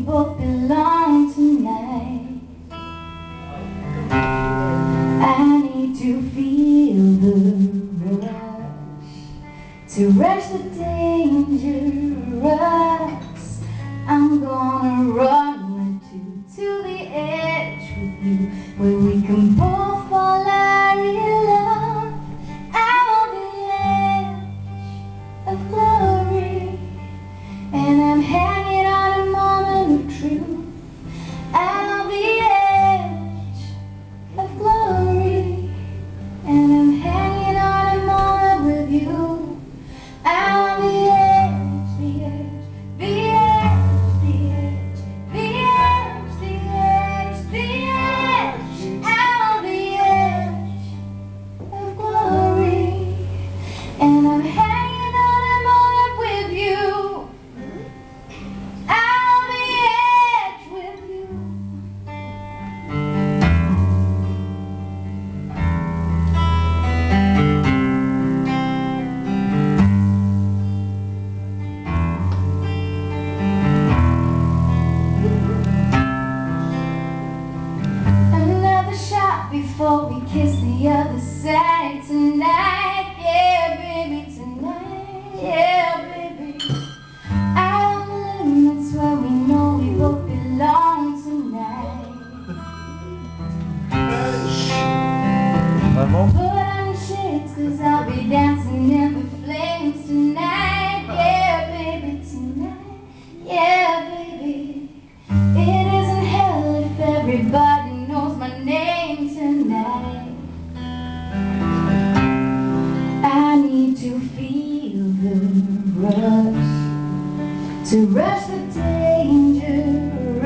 we both belong tonight I need to feel the rush To rush the dangerous I'm gonna run before we kiss the other side tonight. Yeah, baby, tonight. Yeah, baby. Out on the limits where we know we both belong tonight. Vamos. to rush the dangerous.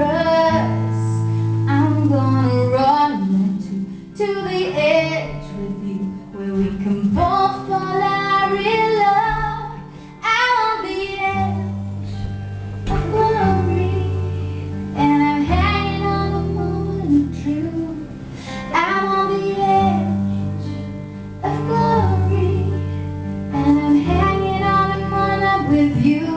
I'm gonna run to, to the edge with you, where we can both fall out real love. Out on the edge of glory, and I'm hanging on the morning truth. I'm on the edge of glory, and I'm hanging on the morning with you.